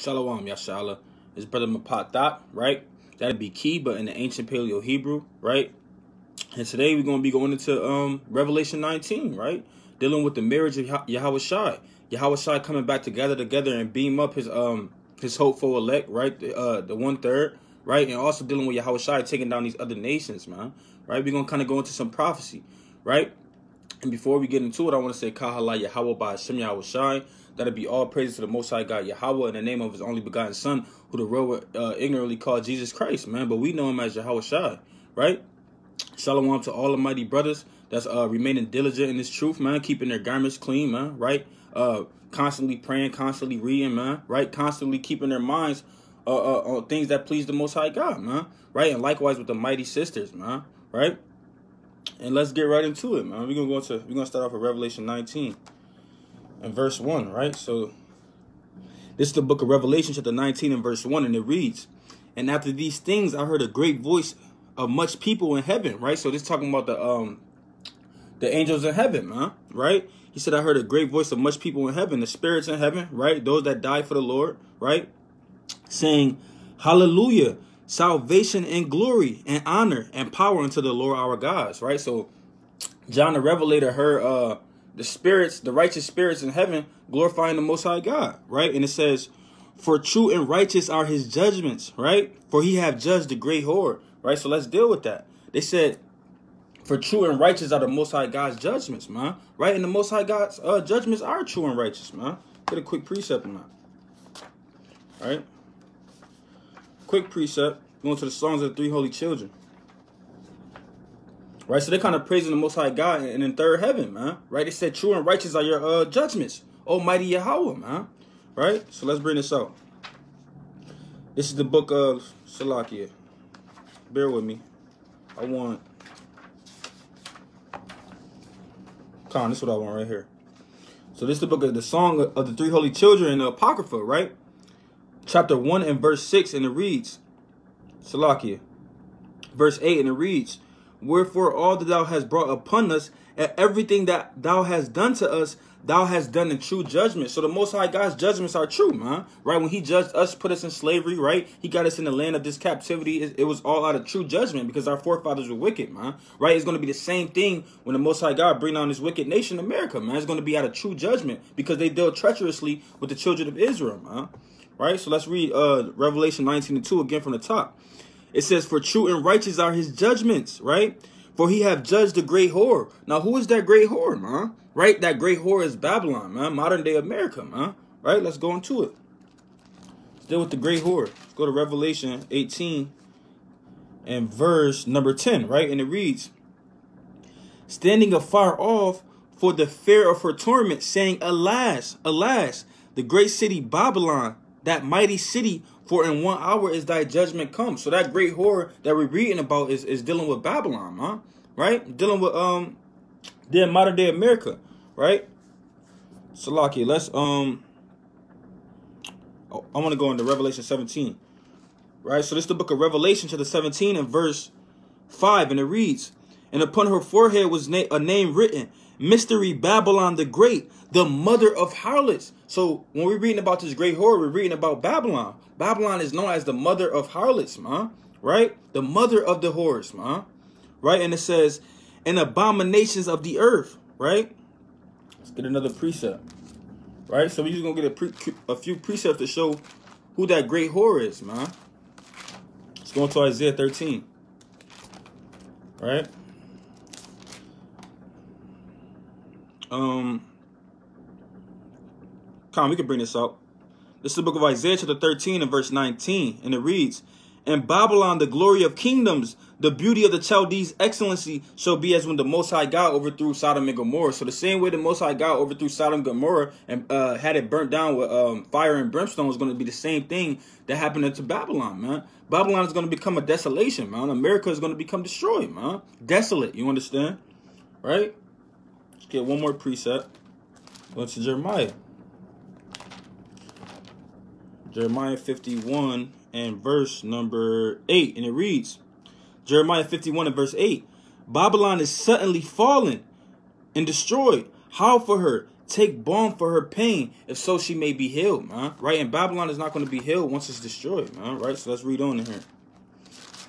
Shalom, Yashala. It's Brother Mapat right? That'd be key, but in the ancient Paleo Hebrew, right? And today we're going to be going into um Revelation 19, right? Dealing with the marriage of Yahawashi. Yahweh Shai coming back together together and beam up his um his hopeful elect, right? The, uh, the one third, right? And also dealing with Yahawashi taking down these other nations, man. Right? We're going to kind of go into some prophecy, right? And before we get into it, I want to say Kahala Yahweh by Hashem Yahawashi. That'll be all praises to the Most High God Yahweh in the name of His only begotten Son, who the world uh, ignorantly called Jesus Christ, man. But we know Him as Yahawashi, right? Shalom to all mighty brothers that's uh, remaining diligent in this truth, man. Keeping their garments clean, man. Right? Uh, constantly praying, constantly reading, man. Right? Constantly keeping their minds uh, uh, on things that please the Most High God, man. Right? And likewise with the mighty sisters, man. Right? And let's get right into it, man. We're gonna go to we're gonna start off with Revelation 19 and verse 1, right? So this is the book of Revelation, chapter 19 and verse 1, and it reads, And after these things I heard a great voice of much people in heaven, right? So this talking about the um the angels in heaven, man, right? He said, I heard a great voice of much people in heaven, the spirits in heaven, right? Those that die for the Lord, right? Saying, Hallelujah, salvation and glory and honor and power unto the Lord our gods, right? So John the Revelator heard uh the spirits, the righteous spirits in heaven, glorifying the Most High God, right? And it says, For true and righteous are his judgments, right? For he have judged the great whore, right? So let's deal with that. They said, For true and righteous are the Most High God's judgments, man, right? And the Most High God's uh, judgments are true and righteous, man. Get a quick precept on that, right? Quick precept, going to the songs of the three holy children. Right, so they're kind of praising the Most High God and in third heaven, man. Right, they said, "True and righteous are your uh, judgments, Almighty Yahweh, man." Right, so let's bring this out. This is the book of Salakia. Bear with me. I want. Come on, this is what I want right here. So this is the book of the song of the three holy children in the Apocrypha, right? Chapter 1 and verse 6, and it reads, Salakia, verse 8, and it reads, Wherefore all that thou hast brought upon us, and everything that thou hast done to us, thou hast done in true judgment. So the Most High God's judgments are true, man. Right? When He judged us, put us in slavery, right? He got us in the land of this captivity. It, was all out of true judgment because our forefathers were wicked, man. Right? It's going to be the same thing when the Most High God bring down this wicked nation, America, man. It's going to be out of true judgment because they dealt treacherously with the children of Israel, man. Right? So let's read uh, Revelation 19 and 2 again from the top. It says, For true and righteous are his judgments, right? For he have judged the great whore. Now, who is that great whore, man? Right? That great whore is Babylon, man. Modern day America, man. Right? Let's go into it. Still with the great whore. Let's go to Revelation 18 and verse number 10, right? And it reads, Standing afar off for the fear of her torment, saying, Alas, alas, the great city Babylon, that mighty city for in one hour is thy judgment come. So that great horror that we're reading about is, is dealing with Babylon, huh? Right? Dealing with um the modern day America, right? So Lucky, let's um oh, I want to go into Revelation 17. Right? So this is the book of Revelation, chapter 17 and verse 5, and it reads, And upon her forehead was na a name written, Mystery Babylon the Great, the mother of harlots. So when we're reading about this great horror, we're reading about Babylon. Babylon is known as the mother of harlots, man. Right? The mother of the whores, man. Right? And it says, and abominations of the earth. Right? Let's get another precept. Right? So we're just going to get a, pre a few precepts to show who that great whore is, man. Let's go into Isaiah 13. Right? Um, come we can bring this up. This is the book of Isaiah, chapter 13, and verse 19, and it reads, "In Babylon, the glory of kingdoms, the beauty of the Chaldees' excellency shall be as when the Most High God overthrew Sodom and Gomorrah." So the same way the Most High God overthrew Sodom and Gomorrah and uh, had it burnt down with um, fire and brimstone is going to be the same thing that happened to Babylon, man. Babylon is going to become a desolation, man. America is going to become destroyed, man. Desolate, you understand? Right? Let's get one more precept. Go to Jeremiah. Jeremiah 51 and verse number 8. And it reads, Jeremiah 51 and verse 8. Babylon is suddenly fallen and destroyed. How for her? take balm for her pain, if so she may be healed, man. Right? And Babylon is not going to be healed once it's destroyed, man. Right? So let's read on in here.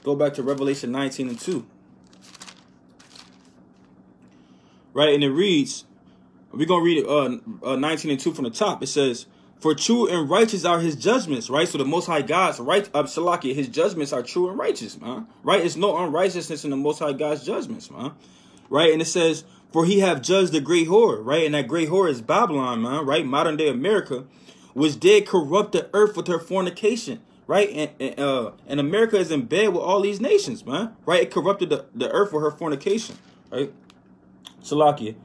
Go back to Revelation 19 and 2. Right? And it reads, we're going to read uh, uh, 19 and 2 from the top. It says, For true and righteous are his judgments, right? So the Most High God's right, uh, Salaki, his judgments are true and righteous, man. Right? It's no unrighteousness in the Most High God's judgments, man. Right? And it says, For he have judged the great whore, right? And that great whore is Babylon, man, right? Modern day America, which did corrupt the earth with her fornication right? And, and, uh, and America is in bed with all these nations, man, right? It corrupted the, the earth with her fornication, right? Salakia.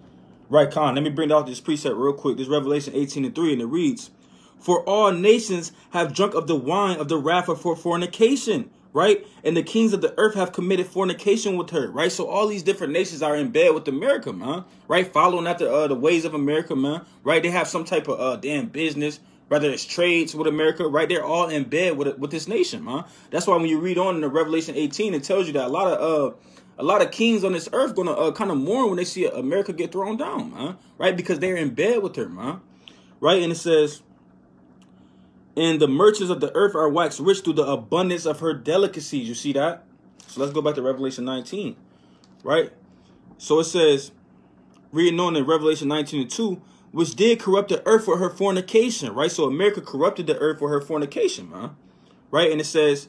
Right, Khan. Let me bring out this precept real quick. This Revelation 18 and 3, and it reads, For all nations have drunk of the wine of the wrath of for fornication, right? And the kings of the earth have committed fornication with her, right? So all these different nations are in bed with America, man, right? Following after uh, the ways of America, man, right? They have some type of uh, damn business, whether it's trades with America, right? They're all in bed with with this nation, man. That's why when you read on in the Revelation 18, it tells you that a lot of uh a lot of kings on this earth gonna uh, kind of mourn when they see America get thrown down, man. Right? Because they're in bed with her, man. Right? And it says, and the merchants of the earth are waxed rich through the abundance of her delicacies. You see that? So let's go back to Revelation 19. Right? So it says, reading on in Revelation 19 and 2, which did corrupt the earth for her fornication. Right? So America corrupted the earth for her fornication, man. Right? And it says,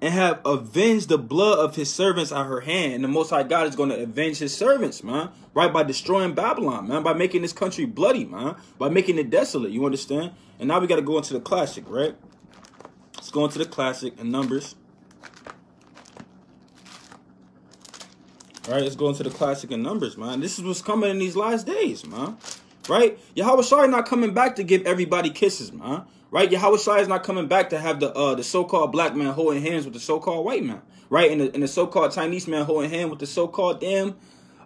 and have avenged the blood of his servants at her hand. And the Most High God is going to avenge his servants, man. Right? By destroying Babylon, man. By making this country bloody, man. By making it desolate. You understand? And now we got to go into the classic, right? Let's go into the classic and Numbers. All right, let's go into the classic and Numbers, man. This is what's coming in these last days, man. Right? Yahawashi not coming back to give everybody kisses, man. Right? Yahawashi is not coming back to have the uh, the so-called black man holding hands with the so-called white man. Right? And the, and the so-called Chinese man holding hand with the so-called damn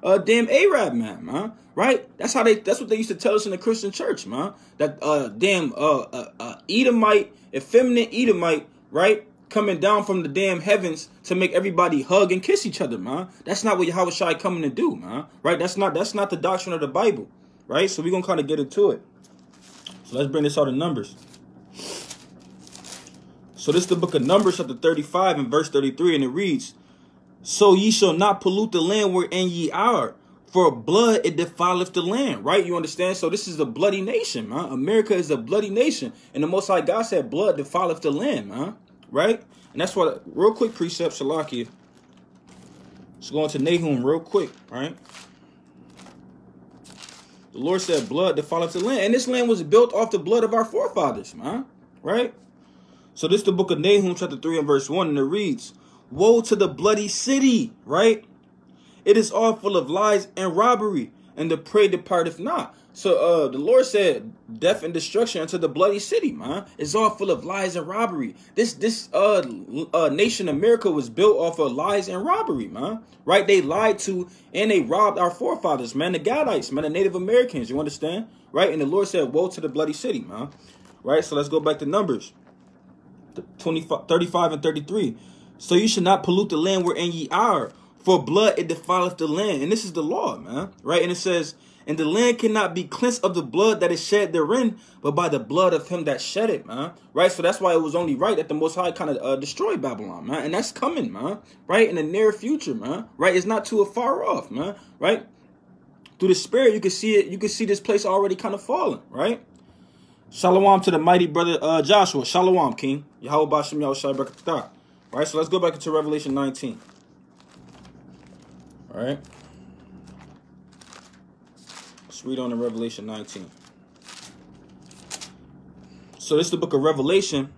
uh damn Arab man, man. Right? That's how they that's what they used to tell us in the Christian church, man. That uh damn uh uh, uh Edomite, effeminate Edomite, right? Coming down from the damn heavens to make everybody hug and kiss each other, man. That's not what Yahawashi coming to do, man. Right? That's not that's not the doctrine of the Bible. Right? So we're gonna kind of get into it. So let's bring this out in numbers. So this is the book of Numbers chapter 35 and verse 33, and it reads, So ye shall not pollute the land wherein ye are, for blood it defileth the land. Right? You understand? So this is a bloody nation, man. America is a bloody nation. And the Most High God said blood defileth the land, man. Right? And that's what, real quick precept, Shalakia. Let's go into Nahum real quick, right? The Lord said blood defileth the land. And this land was built off the blood of our forefathers, man. Right? So this is the book of Nahum, chapter 3 and verse 1, and it reads, Woe to the bloody city, right? It is all full of lies and robbery, and the prey departeth not. So uh the Lord said, death and destruction unto the bloody city, man. It's all full of lies and robbery. This this uh uh nation America was built off of lies and robbery, man. Right? They lied to and they robbed our forefathers, man, the Gadites, man, the Native Americans, you understand? Right? And the Lord said, Woe to the bloody city, man. Right? So let's go back to numbers. 25, 35 and 33. So you should not pollute the land wherein ye are, for blood it defileth the land. And this is the law, man. Right? And it says, and the land cannot be cleansed of the blood that is shed therein, but by the blood of him that shed it, man. Right? So that's why it was only right that the Most High kind of uh, destroyed Babylon, man. And that's coming, man. Right? In the near future, man. Right? It's not too far off, man. Right? Through the Spirit, you can see it. You can see this place already kind of falling, right? Shalom to the mighty brother uh, Joshua. Shalom, King. Yahweh Bashem Yahushai Barakatah. All right, so let's go back into Revelation 19. All right. Let's read on in Revelation 19. So this is the book of Revelation,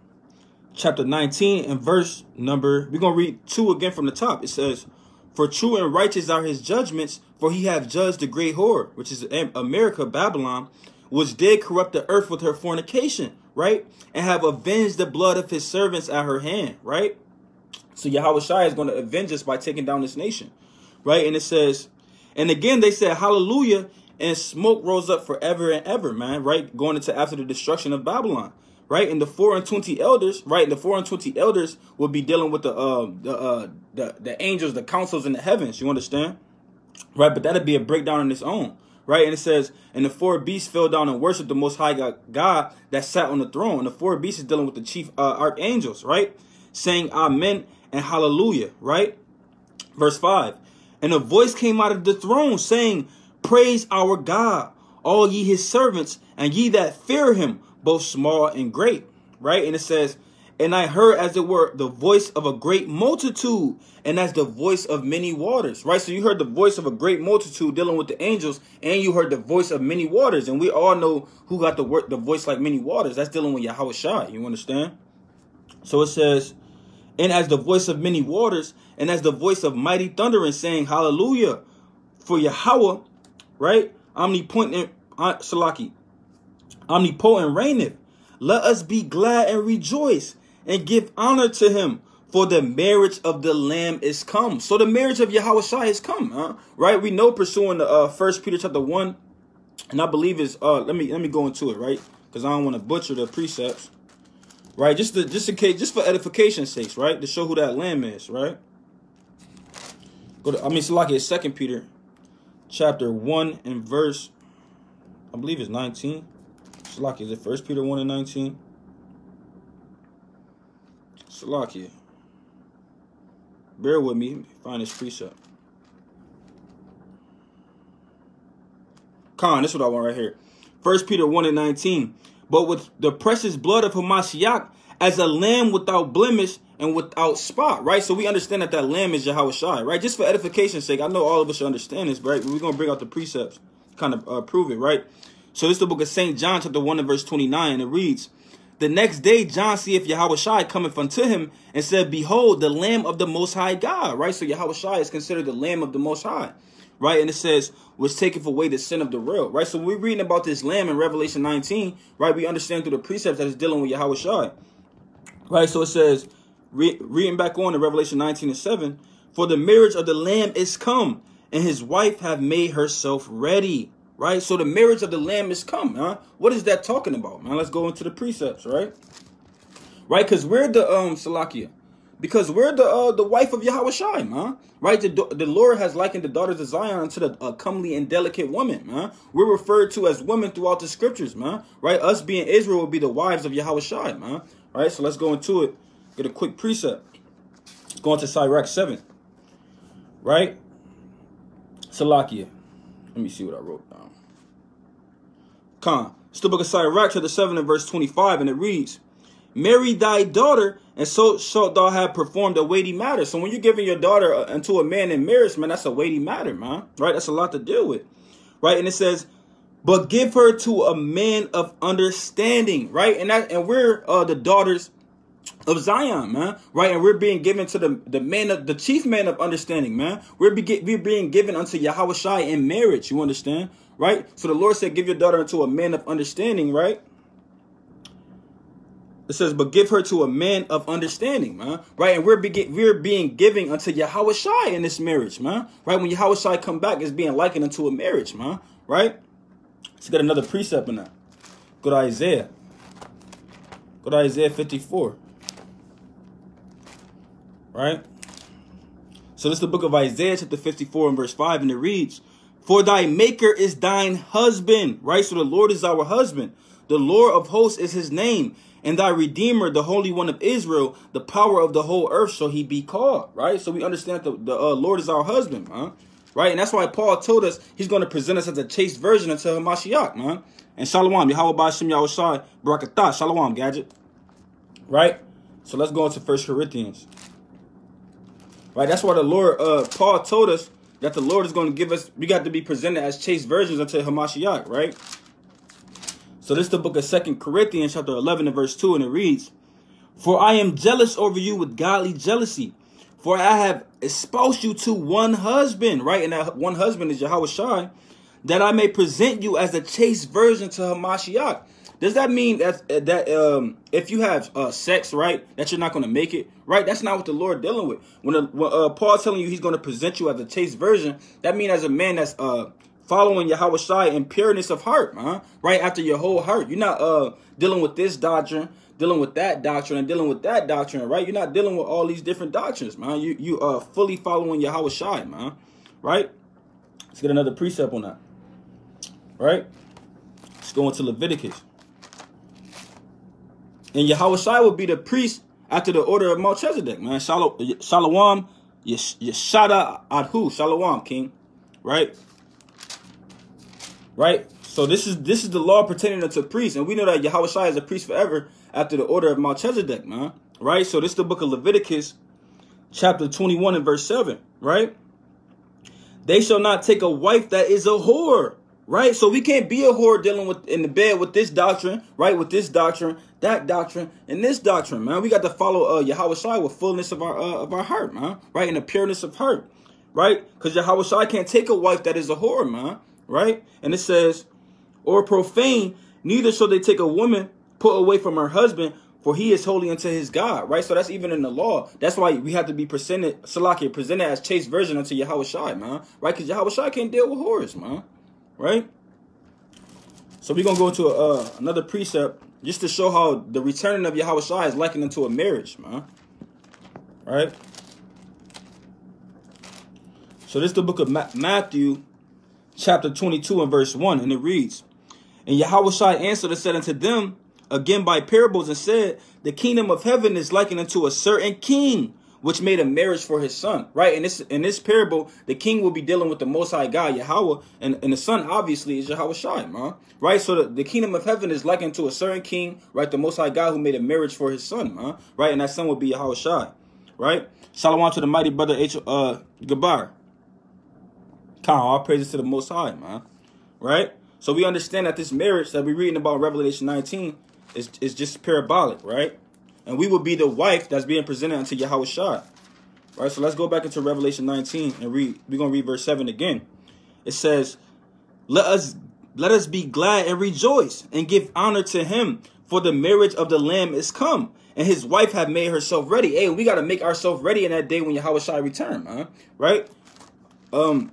chapter 19 and verse number. We're going to read two again from the top. It says, For true and righteous are his judgments, for he hath judged the great whore, which is America, Babylon, which did corrupt the earth with her fornication, right? And have avenged the blood of his servants at her hand, right? So Yahawashi is going to avenge us by taking down this nation, right? And it says, and again they said, Hallelujah, and smoke rose up forever and ever, man, right? Going into after the destruction of Babylon, right? And the four and twenty elders, right? And the four and twenty elders will be dealing with the uh the uh the, the angels, the councils in the heavens. You understand? Right? But that'd be a breakdown in its own right? And it says, and the four beasts fell down and worshiped the Most High God that sat on the throne. And the four beasts is dealing with the chief uh, archangels, right? Saying Amen and Hallelujah, right? Verse 5. And a voice came out of the throne saying, Praise our God, all ye his servants, and ye that fear him, both small and great, right? And it says, and I heard, as it were, the voice of a great multitude, and as the voice of many waters, right? So you heard the voice of a great multitude dealing with the angels, and you heard the voice of many waters. And we all know who got the word, the voice like many waters. That's dealing with Yahawashi. You understand? So it says, and as the voice of many waters, and as the voice of mighty thunder, and saying, Hallelujah, for Yahweh, right? Omnipotent, uh, Salaki, omnipotent reigneth. Let us be glad and rejoice and give honor to him. For the marriage of the Lamb is come. So the marriage of Yahawashi has come, huh? Right? We know pursuing the uh first Peter chapter one, and I believe is uh let me let me go into it, right? Because I don't want to butcher the precepts. Right? Just to just in case just for edification's sake, right? To show who that lamb is, right? Go to I mean it's like it's second Peter chapter one and verse I believe it's 19. It's like is it first Peter 1 and 19? Salakia. Bear with me. Find this precept. Con, this is what I want right here. First Peter 1 and 19. But with the precious blood of Hamashiach as a lamb without blemish and without spot, right? So we understand that that lamb is Yahawashi, right? Just for edification's sake, I know all of us should understand this, right? We're going to bring out the precepts, kind of uh, prove it, right? So this is the book of St. John, chapter 1 and verse 29, and it reads, the next day, John seeth Yahweh cometh unto him and said, Behold, the Lamb of the Most High God. Right? So Yahweh is considered the Lamb of the Most High. Right? And it says, which taketh away the sin of the world. Right? So we're reading about this Lamb in Revelation 19. Right? We understand through the precepts that is dealing with Yahweh. Right? So it says, re reading back on in Revelation 19 and 7, For the marriage of the Lamb is come, and his wife have made herself ready right? So the marriage of the lamb is come, huh? What is that talking about, man? Let's go into the precepts, right? Right, because we're the um Salakia. Because we're the uh, the wife of Yahawashi, man. Right? The, the Lord has likened the daughters of Zion to the uh, comely and delicate woman, man. We're referred to as women throughout the scriptures, man. Right? Us being Israel will be the wives of Yahawashi, man. Right? So let's go into it. Get a quick precept. Let's go into Sirach 7. Right? Salakia. Let me see what I wrote down. Khan. It's the book of Sirach, chapter 7 and verse 25, and it reads, Marry thy daughter, and so shalt thou have performed a weighty matter. So when you're giving your daughter uh, unto a man in marriage, man, that's a weighty matter, man. Right? That's a lot to deal with. Right? And it says, but give her to a man of understanding, right? And that and we're uh the daughters of Zion, man, right? And we're being given to the the man of the chief man of understanding, man. We're be, we're being given unto Yahawashi in marriage. You understand, right? So the Lord said, "Give your daughter unto a man of understanding," right? It says, "But give her to a man of understanding, man." Right? And we're we're being giving unto Yahawashi in this marriage, man. Right? When Yahawashi come back, it's being likened unto a marriage, man. Right? Let's get another precept in that. Go to Isaiah. Go to Isaiah 54 right? So this is the book of Isaiah, chapter 54 and verse 5, and it reads, For thy maker is thine husband, right? So the Lord is our husband. The Lord of hosts is his name. And thy Redeemer, the Holy One of Israel, the power of the whole earth shall he be called, right? So we understand that the uh, Lord is our husband, huh? Right? And that's why Paul told us he's going to present us as a chaste virgin until Hamashiach, man. And Shalom, Yahweh Yahushai, Barakatah, Shalom, gadget. Right? So let's go into First Corinthians. Right? That's why the Lord, uh, Paul told us that the Lord is going to give us, we got to be presented as chaste virgins until Hamashiach, right? So this is the book of Second Corinthians, chapter 11 and verse 2, and it reads, For I am jealous over you with godly jealousy, for I have espoused you to one husband, right? And that one husband is Yahawashi, that I may present you as a chaste virgin to Hamashiach. Does that mean that that um if you have uh, sex right that you're not going to make it right? That's not what the Lord dealing with. When, a, when uh, Paul telling you he's going to present you as a chaste virgin, that means as a man that's uh following Yahawashi in pureness of heart, huh? Right after your whole heart. You're not uh dealing with this doctrine, dealing with that doctrine, and dealing with that doctrine, right? You're not dealing with all these different doctrines, man. You you are uh, fully following Yahawashi, man. Right? Let's get another precept on that. Right? Let's go into Leviticus. And Yahweh will be the priest after the order of Melchizedek, man. Shalom, Shalom Yeshada Adhu, Shalom, King. Right? Right? So this is this is the law pertaining to priests, and we know that Yahweh is a priest forever after the order of Melchizedek, man. Right? So this is the book of Leviticus, chapter 21 and verse 7, right? They shall not take a wife that is a whore, right? So we can't be a whore dealing with in the bed with this doctrine, right? With this doctrine, that doctrine, and this doctrine, man. We got to follow uh, Yahawashi with fullness of our uh, of our heart, man, right? And the pureness of heart, right? Because Yahawashi can't take a wife that is a whore, man, right? And it says, or profane, neither shall they take a woman put away from her husband, for he is holy unto his God, right? So that's even in the law. That's why we have to be presented, Salakia, presented as chaste virgin unto Yahawashi, man, right? Because Yahawashi can't deal with whores, man, right? So we're to go into a, uh, another precept just to show how the returning of Yahawashi is likened into a marriage, man, right? So this is the book of Ma Matthew, chapter 22 and verse 1, and it reads, And Yahawashi answered and said unto them, again by parables and said, the kingdom of heaven is likened unto a certain king, which made a marriage for his son. Right? In this in this parable, the king will be dealing with the most high God, Yahweh, and, and the son obviously is Yahawashi, man. Right? So the, the kingdom of heaven is likened to a certain king, right? The most high God who made a marriage for his son, man. Right? And that son will be Yahawashi. Right? Shalom to the mighty brother H uh Gabar. Khan, all praises to the most high, man. Right? So we understand that this marriage that we're reading about in Revelation 19 is, is just parabolic, right? And we will be the wife that's being presented unto Yahawashi. Right, so let's go back into Revelation 19 and read. We're gonna read verse 7 again. It says, Let us let us be glad and rejoice and give honor to him, for the marriage of the Lamb is come, and his wife have made herself ready. Hey, we gotta make ourselves ready in that day when Yahawashi return, huh? Right? Um,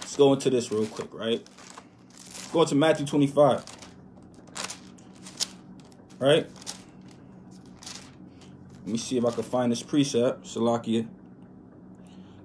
let's go into this real quick, right? Go into Matthew 25 right? Let me see if I can find this precept. Salakia.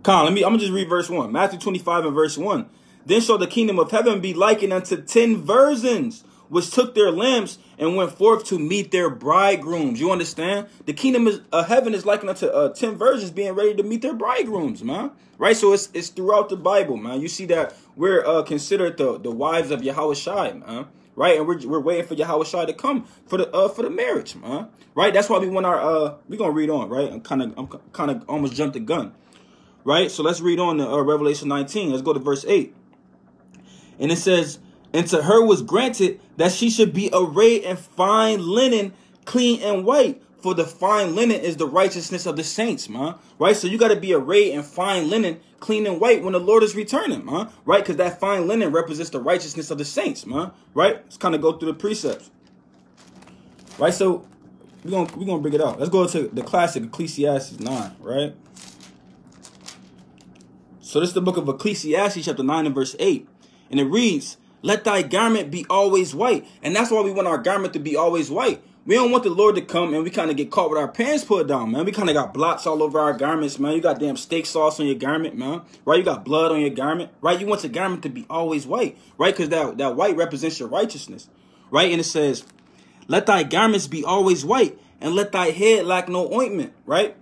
Con, let me, I'm going to just read verse 1. Matthew 25 and verse 1. Then shall the kingdom of heaven be likened unto ten virgins, which took their lamps and went forth to meet their bridegrooms. You understand? The kingdom of uh, heaven is likened unto uh, ten virgins being ready to meet their bridegrooms, man. Right? So it's it's throughout the Bible, man. You see that we're uh, considered the, the wives of Yahawashi, man right? And we're, we're waiting for Yahawashi to come for the uh, for the marriage, man. Right? That's why we want our uh we gonna read on, right? I'm kind of I'm kind of almost jumped the gun, right? So let's read on to uh, Revelation 19. Let's go to verse eight, and it says, "And to her was granted that she should be arrayed in fine linen, clean and white." For the fine linen is the righteousness of the saints, man. Right? So you got to be arrayed in fine linen, clean and white when the Lord is returning, man. Right? Because that fine linen represents the righteousness of the saints, man. Right? Let's kind of go through the precepts. Right? So we're gonna we're gonna bring it out. Let's go to the classic Ecclesiastes 9, right? So this is the book of Ecclesiastes, chapter 9 and verse 8. And it reads, Let thy garment be always white. And that's why we want our garment to be always white we don't want the Lord to come and we kind of get caught with our pants put down, man. We kind of got blots all over our garments, man. You got damn steak sauce on your garment, man. Right? You got blood on your garment, right? You want your garment to be always white, right? Because that, that white represents your righteousness, right? And it says, let thy garments be always white and let thy head lack no ointment, right?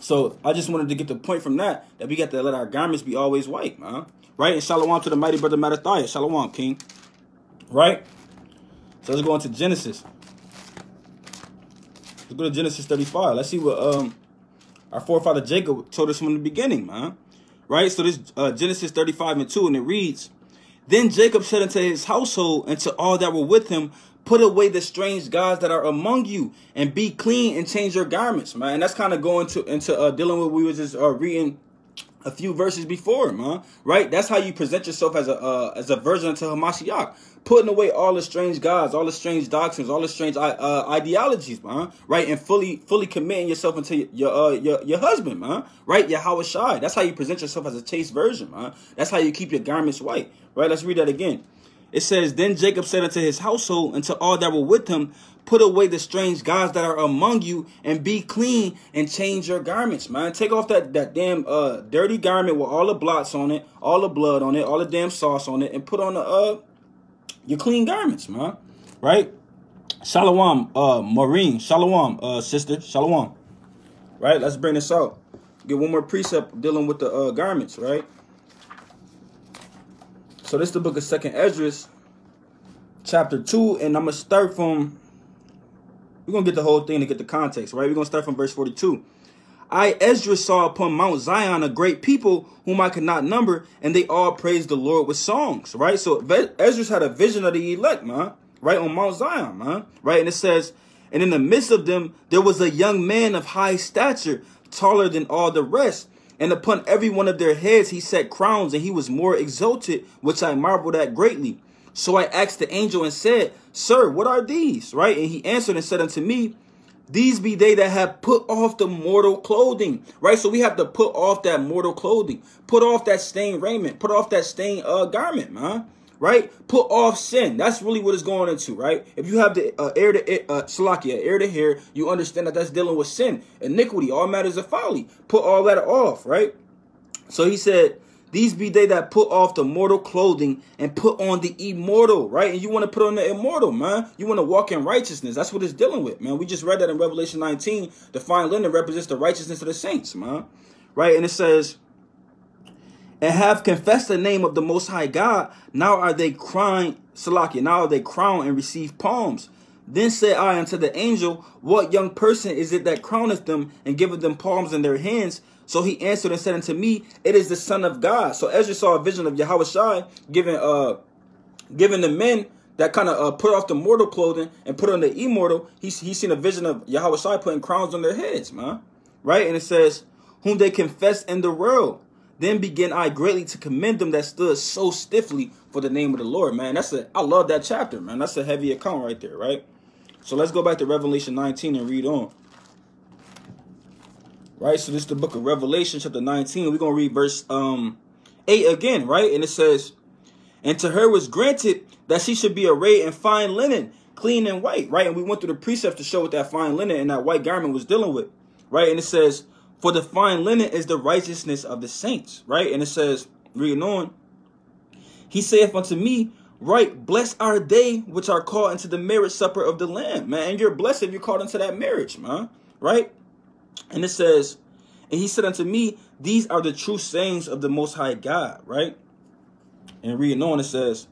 So I just wanted to get the point from that, that we got to let our garments be always white, man. Right? And shalom to the mighty brother Mattathias. Shalom, King. Right? So let's go into Genesis. Let's go to Genesis 35. Let's see what um our forefather Jacob told us from the beginning, man. Right? So this uh, Genesis 35 and 2, and it reads, Then Jacob said unto his household and to all that were with him, Put away the strange gods that are among you, and be clean and change your garments, man. And that's kind of going to into uh, dealing with we was just uh, reading a few verses before, man. Right? That's how you present yourself as a uh, as a virgin to Hamashiach putting away all the strange gods, all the strange doctrines, all the strange uh, ideologies, man. Right, and fully fully committing yourself into your uh, your your husband, man. Right, Yahawashi. That's how you present yourself as a chaste virgin, man. That's how you keep your garments white. Right. Let's read that again. It says, Then Jacob said unto his household and to all that were with him, Put away the strange gods that are among you and be clean and change your garments, man. Take off that, that damn uh dirty garment with all the blots on it, all the blood on it, all the damn sauce on it, and put on the uh your clean garments, man. Right? Shalom, uh, Maureen, Shalom, uh, sister, Shalom. Right? Let's bring this out. Get one more precept dealing with the uh, garments, right? So this is the book of Second Esdras, chapter 2, and I'm to start from, we're going to get the whole thing to get the context, right? We're going to start from verse 42. I, Esdras, saw upon Mount Zion a great people whom I could not number, and they all praised the Lord with songs, right? So Esdras had a vision of the elect, man, right, on Mount Zion, man, right? And it says, and in the midst of them, there was a young man of high stature, taller than all the rest. And upon every one of their heads he set crowns, and he was more exalted, which I marveled at greatly. So I asked the angel and said, Sir, what are these? Right? And he answered and said unto me, these be they that have put off the mortal clothing, right? So we have to put off that mortal clothing, put off that stained raiment, put off that stained uh, garment, man, right? Put off sin. That's really what it's going into, right? If you have the uh, air to uh, salakia, air to hair, you understand that that's dealing with sin, iniquity, all matters of folly. Put all that off, right? So he said, these be they that put off the mortal clothing and put on the immortal, right? And you want to put on the immortal, man. You want to walk in righteousness. That's what it's dealing with, man. We just read that in Revelation 19. The fine linen represents the righteousness of the saints, man. Right? And it says, and have confessed the name of the Most High God. Now are they crying, Salakia, now are they crowned and receive palms. Then said I unto the angel, What young person is it that crowneth them and giveth them palms in their hands? So he answered and said unto me, It is the Son of God. So Ezra saw a vision of Yahawashi giving uh giving the men that kind of uh, put off the mortal clothing and put on the immortal. He's he seen a vision of Yahawashi putting crowns on their heads, man. Right? And it says, Whom they confess in the world. Then began I greatly to commend them that stood so stiffly for the name of the Lord, man. That's a I love that chapter, man. That's a heavy account right there, right? So let's go back to Revelation 19 and read on. Right? So this is the book of Revelation, chapter 19. We're going to read verse um 8 again, right? And it says, And to her was granted that she should be arrayed in fine linen, clean and white, right? And we went through the precepts to show what that fine linen and that white garment was dealing with, right? And it says, For the fine linen is the righteousness of the saints, right? And it says, reading on, He saith unto me, Right, blessed are they which are called into the marriage supper of the Lamb, man. And you're blessed if you're called into that marriage, man. Right? And it says, And he said unto me, These are the true sayings of the Most High God, right? And reading on, it says,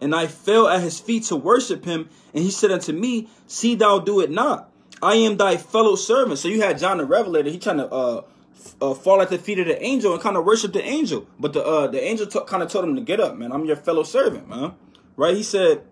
And I fell at his feet to worship him, and he said unto me, See thou do it not. I am thy fellow servant. So you had John the Revelator, he trying to uh, uh, fall at the feet of the angel and kind of worship the angel. But the uh, the angel kind of told him to get up, man. I'm your fellow servant, man. Right? He said,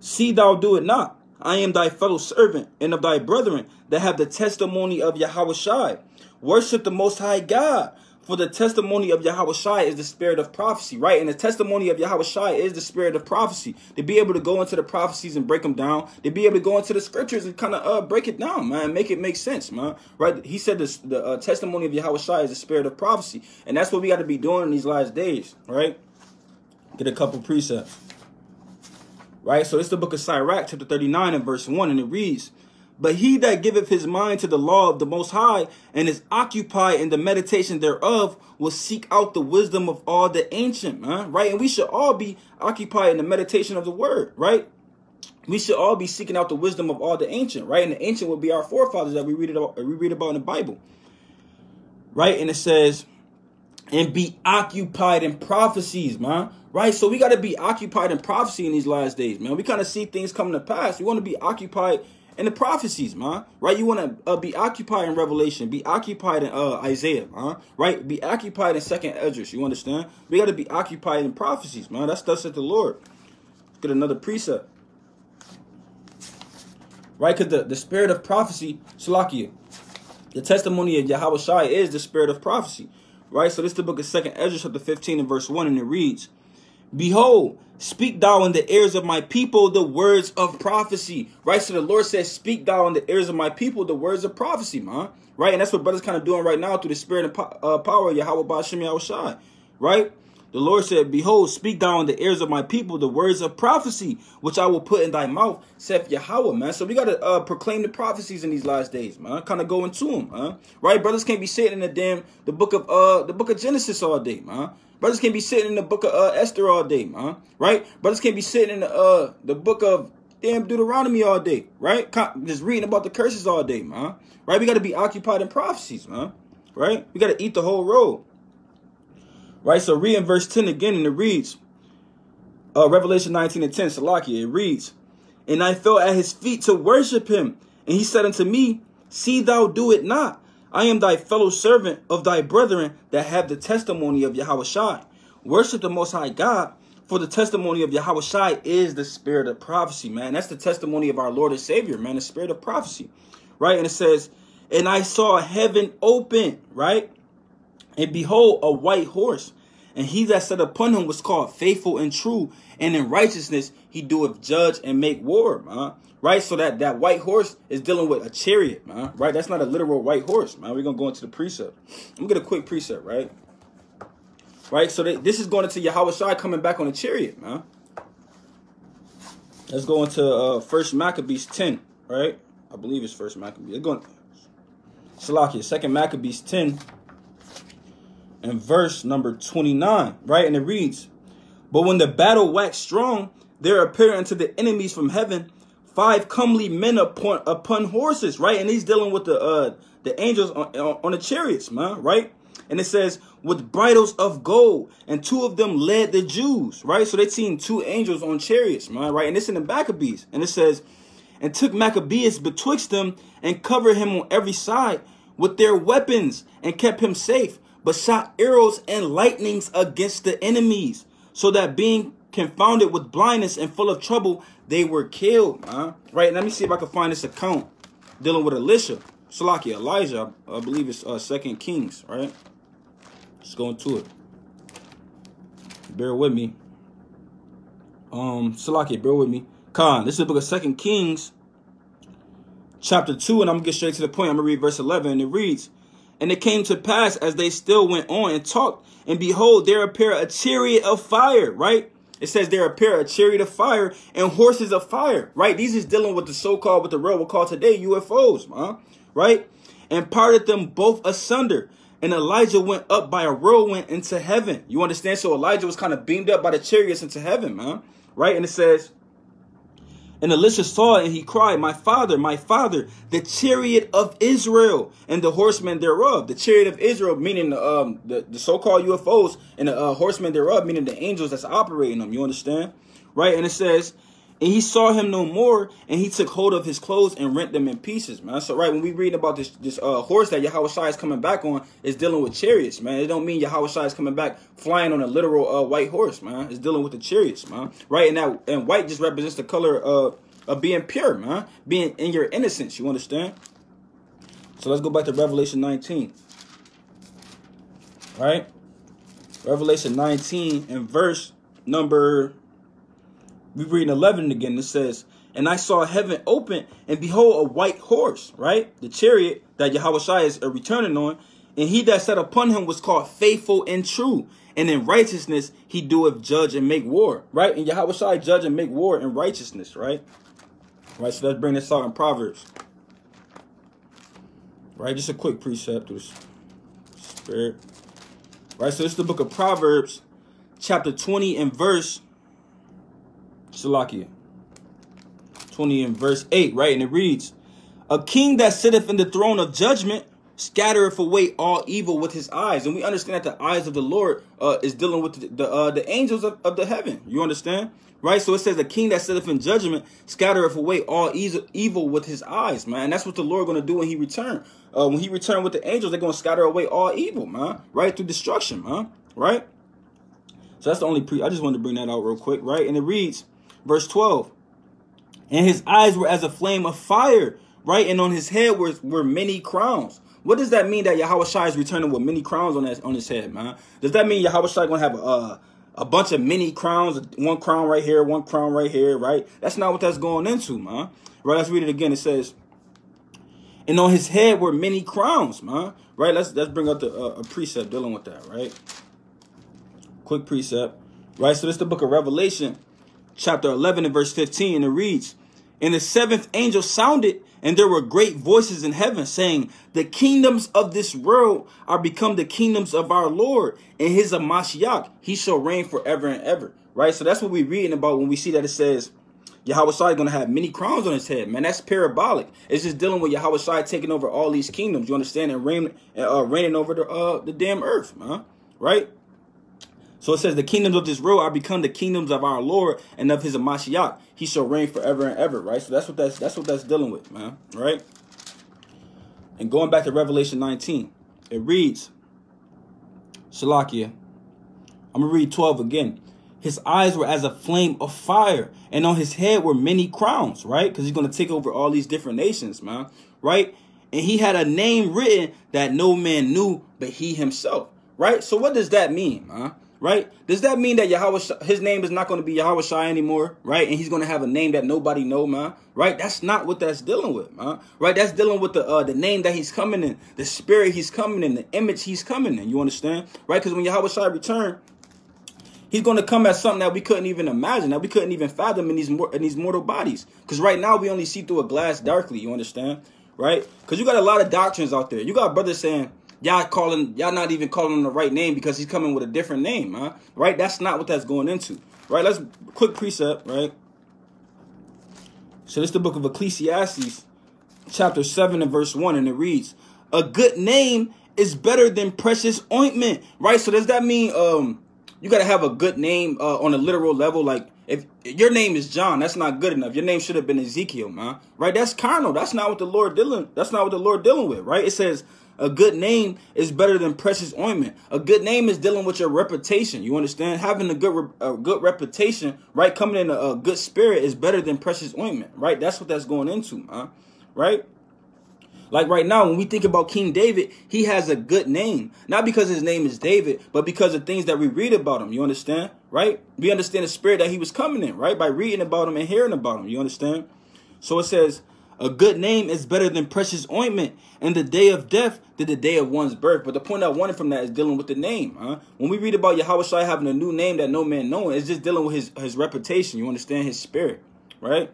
See thou do it not. I am thy fellow servant and of thy brethren that have the testimony of Yahawashi. Worship the Most High God. For the testimony of Yahawashi is the spirit of prophecy, right? And the testimony of Yahawashi is the spirit of prophecy. To be able to go into the prophecies and break them down, to be able to go into the scriptures and kind of uh, break it down, man, make it make sense, man, right? He said this, the uh, testimony of Yahawashi is the spirit of prophecy. And that's what we got to be doing in these last days, right? Get a couple precepts. Right? So it's the book of Sirach, chapter 39 and verse 1, and it reads, But he that giveth his mind to the law of the Most High, and is occupied in the meditation thereof, will seek out the wisdom of all the ancient, man. Right? And we should all be occupied in the meditation of the word, right? We should all be seeking out the wisdom of all the ancient, right? And the ancient would be our forefathers that we read about, we read about in the Bible. Right? And it says, and be occupied in prophecies, man. Right? So we got to be occupied in prophecy in these last days, man. We kind of see things coming to pass. We want to be occupied in the prophecies, man. Right? You want to uh, be occupied in Revelation, be occupied in uh, Isaiah, man. Right? Be occupied in Second Esdras. You understand? We got to be occupied in prophecies, man. That's thus said the Lord. Let's get another precept. Right? Because the, the spirit of prophecy, Salakia, the testimony of Yahawashi is the spirit of prophecy. Right? So this is the book of Second Esdras, chapter 15 and verse 1, and it reads, Behold, speak thou in the ears of my people the words of prophecy. Right? So the Lord says, Speak thou in the ears of my people the words of prophecy, man. Right? And that's what brothers kind of doing right now through the spirit and uh, power of Yahweh Bashem Shai. Right? The Lord said, Behold, speak in the ears of my people the words of prophecy, which I will put in thy mouth, saith Yahweh, man. So we got to uh, proclaim the prophecies in these last days, man. Kind of go into them, huh? Right? Brothers can't be sitting in the damn, the book of, uh, the book of Genesis all day, man. Brothers can't be sitting in the book of uh, Esther all day, man. Right? Brothers can't be sitting in the, uh, the book of damn Deuteronomy all day, right? Just reading about the curses all day, man. Right? We got to be occupied in prophecies, man. Right? We got to eat the whole road. Right? So read in verse 10 again, and it reads, uh, Revelation 19 and 10, Salakia, it reads, And I fell at his feet to worship him. And he said unto me, See thou do it not. I am thy fellow servant of thy brethren that have the testimony of Yahweh Worship the Most High God, for the testimony of Yahweh is the spirit of prophecy, man. That's the testimony of our Lord and Savior, man, the spirit of prophecy, right? And it says, And I saw heaven open, right? And behold, a white horse. And he that sat upon him was called faithful and true. And in righteousness he doeth judge and make war, man. Right? So that, that white horse is dealing with a chariot, man. Right? That's not a literal white horse, man. We're going to go into the precept. I'm going to get a quick precept, right? Right? So they, this is going into Yahawashi coming back on a chariot, man. Let's go into uh, First Maccabees 10, right? I believe it's First Maccabees. Let's go Salakia, Second Maccabees 10 and verse number 29, right? And it reads, But when the battle waxed strong, there appeared unto the enemies from heaven five comely men upon upon horses, right? And he's dealing with the uh the angels on, on the chariots, man, right? And it says, with bridles of gold, and two of them led the Jews, right? So they seen two angels on chariots, man, right? And it's in the Maccabees. And it says, and took Maccabeus betwixt them and covered him on every side with their weapons and kept him safe, but shot arrows and lightnings against the enemies, so that being confounded with blindness and full of trouble, they were killed, man. Right? Let me see if I can find this account dealing with Elisha. Salaki, Elijah, I believe it's uh, Second Kings, right? Let's go into it. Bear with me. Um, Salaki, bear with me. Khan, this is the book of Second Kings, chapter 2, and I'm going to get straight to the point. I'm going to read verse 11, and it reads, And it came to pass as they still went on and talked, and behold, there appeared a chariot of fire, right? It says there appear a chariot of fire and horses of fire, right? These is dealing with the so-called, what the real will call today UFOs, man right? And parted them both asunder. And Elijah went up by a whirlwind into heaven. You understand? So Elijah was kind of beamed up by the chariots into heaven, man. Right? And it says, and Elisha saw it and he cried, My father, my father, the chariot of Israel and the horsemen thereof. The chariot of Israel, meaning um, the, the so-called UFOs, and the uh, horsemen thereof, meaning the angels that's operating them. You understand? Right? And it says, and he saw him no more, and he took hold of his clothes and rent them in pieces, man. So right when we read about this this uh, horse that Yahweh is coming back on, is dealing with chariots, man. It don't mean Yahweh is coming back flying on a literal uh, white horse, man. It's dealing with the chariots, man. Right, and that and white just represents the color of of being pure, man. Being in your innocence, you understand? So let's go back to Revelation 19. Right? Revelation 19 and verse number we read 11 again. It says, And I saw heaven open, and behold, a white horse, right? The chariot that Yahawashi is uh, returning on. And he that sat upon him was called faithful and true. And in righteousness he doeth judge and make war, right? And Yahawashi judge and make war in righteousness, right? Right, so let's bring this out in Proverbs. Right, just a quick precept spirit. Right, so this is the book of Proverbs, chapter 20 and verse Salakia. 20 and verse 8, right? And it reads, A king that sitteth in the throne of judgment scattereth away all evil with his eyes. And we understand that the eyes of the Lord uh, is dealing with the the, uh, the angels of, of the heaven. You understand? Right? So it says the king that sitteth in judgment scattereth away all evil with his eyes, man. That's what the Lord going to do when he return. Uh, when he return with the angels, they're going to scatter away all evil, man. Right? Through destruction, man. Right? So that's the only pre. I just wanted to bring that out real quick, right? And it reads, Verse 12. And his eyes were as a flame of fire, right? And on his head were, were many crowns. What does that mean that Yahawashi is returning with many crowns on his, on his head, man? Does that mean Yahawashi going to have a, a bunch of many crowns, one crown right here, one crown right here, right? That's not what that's going into, man. Right, let's read it again. It says, and on his head were many crowns, man. Right, let's let's bring up the uh, a precept dealing with that, right? quick precept, right? So this is the book of Revelation, chapter 11 and verse 15, and it reads, And the seventh angel sounded, and there were great voices in heaven saying, The kingdoms of this world are become the kingdoms of our Lord, and his Amashiach, he shall reign forever and ever. Right? So that's what we're reading about when we see that it says, Yahawashi is going to have many crowns on his head, man. That's parabolic. It's just dealing with Yahweh taking over all these kingdoms, you understand, and reigning, uh, reigning over the, uh, the damn earth, man. Right? So it says, the kingdoms of this world are become the kingdoms of our Lord and of his Amashiach. He shall reign forever and ever, right? So that's what that's that's what that's dealing with, man. Right? And going back to Revelation 19, it reads, Shalakia. I'm gonna read 12 again. His eyes were as a flame of fire, and on his head were many crowns, right? Because he's to take over all these different nations, man, right? And he had a name written that no man knew but he himself, right? So what does that mean, man? Right? Does that mean that Yahweh, his name is not going to be Yahawashi anymore, right? And he's going to have a name that nobody know, man, right? That's not what that's dealing with, man, right? That's dealing with the uh, the name that he's coming in, the spirit he's coming in, the image he's coming in. You understand, right? Because when Yahawashi return, He's going to come as something that we couldn't even imagine, that we couldn't even fathom in these in these mortal bodies. Because right now we only see through a glass darkly. You understand, right? Because you got a lot of doctrines out there. You got brothers saying y'all calling y'all not even calling him the right name because he's coming with a different name, huh? Right? That's not what that's going into. Right? Let's quick precept, right? So this is the book of Ecclesiastes, chapter 7 and verse 1, and it reads, A good name is better than precious ointment. Right? So does that mean um you got to have a good name uh, on a literal level. Like if your name is John, that's not good enough. Your name should have been Ezekiel, man. Right? That's carnal. That's not what the Lord dealing. That's not what the Lord dealing with. Right? It says a good name is better than precious ointment. A good name is dealing with your reputation. You understand? Having a good a good reputation, right? Coming in a, a good spirit is better than precious ointment. Right? That's what that's going into, man. Right? Like right now, when we think about King David, he has a good name. Not because his name is David, but because of things that we read about him. You understand? Right? We understand the spirit that he was coming in, right? By reading about him and hearing about him. You understand? So it says, a good name is better than precious ointment, and the day of death than the day of one's birth. But the point I wanted from that is dealing with the name. Huh? When we read about Yahawashi having a new name that no man knows, it's just dealing with his, his reputation. You understand? His spirit, right?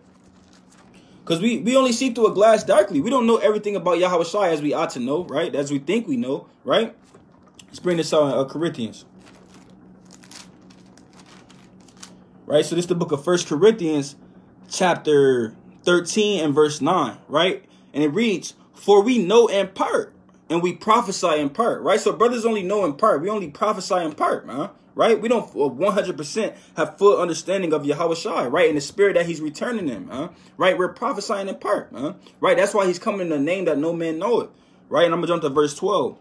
Because we, we only see through a glass darkly. We don't know everything about Yahawashi as we ought to know, right? As we think we know, right? Let's bring this out in uh, Corinthians. Right? So this is the book of First Corinthians, chapter 13 and verse 9, right? And it reads, For we know in part, and we prophesy in part, right? So brothers only know in part. We only prophesy in part, man right? We don't uh, 100% have full understanding of Yahawashi, right? In the spirit that he's returning him, huh? right? We're prophesying in part, man, right? That's why he's coming in a name that no man knoweth, right? And I'm going to jump to verse 12.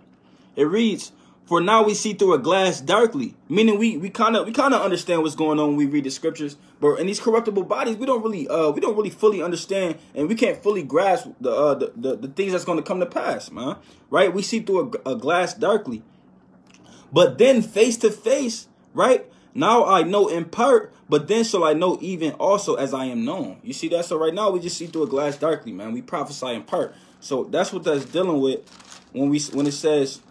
It reads, for now we see through a glass darkly, meaning we we kind of we kind of understand what's going on when we read the scriptures, but in these corruptible bodies, we don't really uh we don't really fully understand, and we can't fully grasp the uh the the, the things that's going to come to pass, man. Right? We see through a, a glass darkly, but then face to face, right? Now I know in part, but then shall I know even also as I am known. You see that? So right now we just see through a glass darkly, man. We prophesy in part. So that's what that's dealing with when we when it says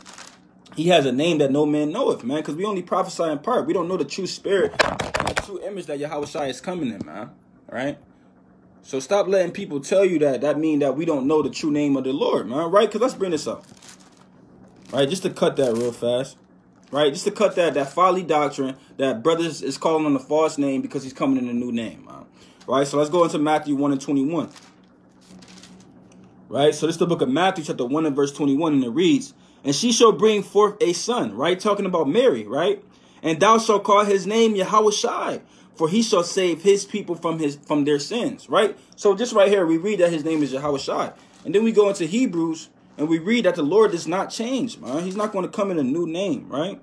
he has a name that no man knoweth, man. Because we only prophesy in part. We don't know the true spirit, the true image that Yahweh is coming in, man. Right. So stop letting people tell you that. That mean that we don't know the true name of the Lord, man. Right? Because let's bring this up. Right? just to cut that real fast right? Just to cut that that folly doctrine that brothers is calling on the false name because he's coming in a new name, man. right? So let's go into Matthew 1 and 21. Right? So this is the book of Matthew, chapter 1 and verse 21, and it reads, And she shall bring forth a son, right? Talking about Mary, right? And thou shalt call his name Yahawashi, for he shall save his people from his from their sins, right? So just right here, we read that his name is Yahawashi. And then we go into Hebrews and we read that the Lord does not change, man. He's not going to come in a new name, right?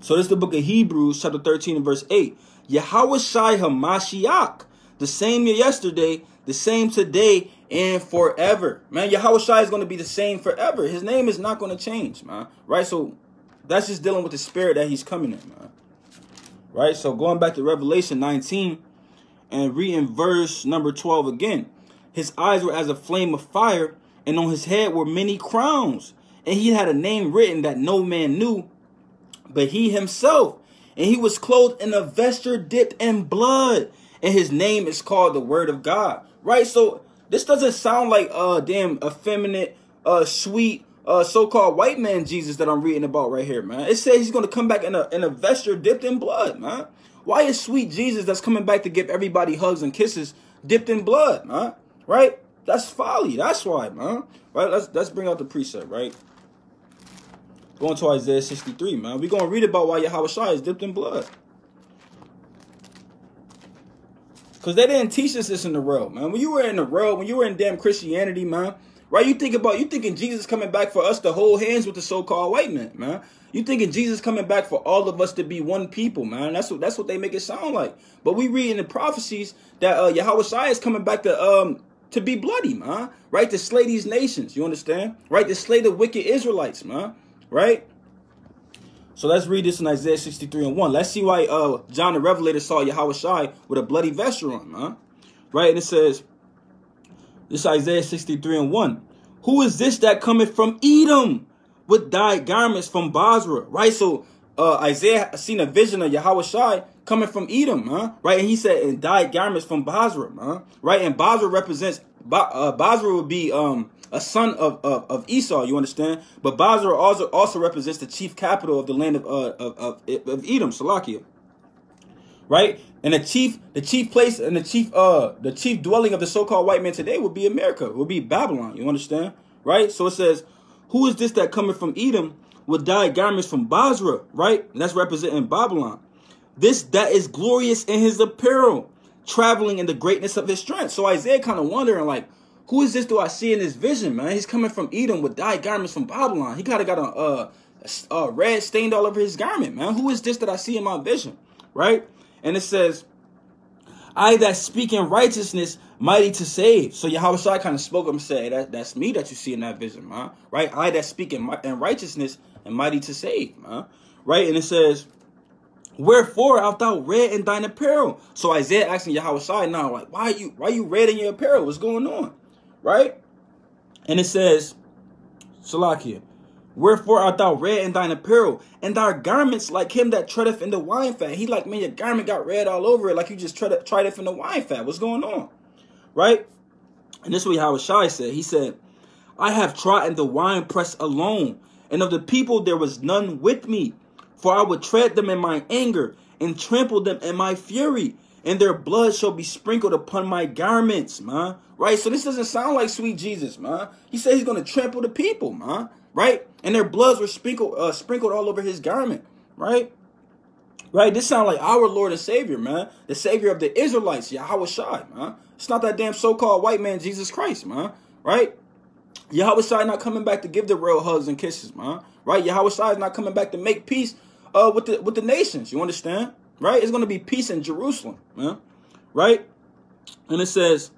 So this is the book of Hebrews, chapter 13 and verse 8. Yahawashi HaMashiach, the same yesterday, the same today, and forever. Man, Yahawashi is going to be the same forever. His name is not going to change, man. Right? So that's just dealing with the spirit that he's coming in, man. Right? So going back to Revelation 19 and reading verse number 12 again. His eyes were as a flame of fire, and on his head were many crowns. And he had a name written that no man knew, but he himself. And he was clothed in a vesture dipped in blood. And his name is called the Word of God. Right? So this doesn't sound like uh damn effeminate, uh sweet, uh so-called white man Jesus that I'm reading about right here, man. It says he's gonna come back in a in a vesture dipped in blood, man. Why is sweet Jesus that's coming back to give everybody hugs and kisses dipped in blood, man? Right? That's folly. That's why, man. Right? Let's let's bring out the precept, right? Going to Isaiah 63, man. We're gonna read about why Yahawashi is dipped in blood. Cause they didn't teach us this in the world, man. When you were in the world, when you were in damn Christianity, man, right? You think about you thinking Jesus coming back for us to hold hands with the so-called white man, man. You thinking Jesus coming back for all of us to be one people, man? That's what that's what they make it sound like. But we read in the prophecies that uh, Yahweh is coming back to um to be bloody, man. Right to slay these nations. You understand? Right to slay the wicked Israelites, man. Right. So let's read this in Isaiah 63 and 1. Let's see why uh, John the Revelator saw Yahawashi with a bloody vesture on, huh? Right? And it says, this Isaiah 63 and 1. Who is this that cometh from Edom with dyed garments from Bozrah? Right? So uh, Isaiah seen a vision of Yahawashi coming from Edom, huh? Right? And he said, and dyed garments from Bozrah, huh? Right? And Bozrah represents, uh, Bozrah would be um a son of, of, of Esau, you understand? But Bozrah also, also represents the chief capital of the land of, uh, of, of, of Edom, Salakia. Right? And the chief, the chief place and the chief, uh, the chief dwelling of the so-called white man today would be America, would be Babylon, you understand? Right? So it says, who is this that coming from Edom with dyed garments from Bozrah, right? And that's representing Babylon. This that is glorious in his apparel, traveling in the greatness of his strength. So Isaiah kind of wondering, like, who is this do I see in this vision, man? He's coming from Edom with dyed garments from Babylon. He kind of got a, a, a red stained all over his garment, man. Who is this that I see in my vision, right? And it says, I that speak in righteousness, mighty to save. So Yahawashi kind of spoke up and said, that, that's me that you see in that vision, man. Right? I that speak in, in righteousness and mighty to save, man. Right? And it says, Wherefore art thou red in thine apparel? So Isaiah asking Yahawashi now, like, why you why are you red in your apparel? What's going on? Right? And it says, Salakia, Wherefore art thou red in thine apparel, and thy garments like him that treadeth in the wine fat. He like, man, your garment got red all over it, like you just tried tried it in the wine fat. What's going on? Right? And this is what Yahawashi said. He said, I have trodden the wine press alone, and of the people there was none with me. For I would tread them in my anger, and trample them in my fury and their blood shall be sprinkled upon my garments, man. Right? So this doesn't sound like sweet Jesus, man. He said he's going to trample the people, man. Right? And their bloods were sprinkled, uh, sprinkled all over his garment, right? Right? This sounds like our Lord and Savior, man. The Savior of the Israelites, Yahawashi, man. It's not that damn so-called white man, Jesus Christ, man. Right? Yahawashi not coming back to give the real hugs and kisses, man. Right? Yahawashi is not coming back to make peace uh, with the with the nations. You understand? Right? It's going to be peace in Jerusalem, man, right? And it says,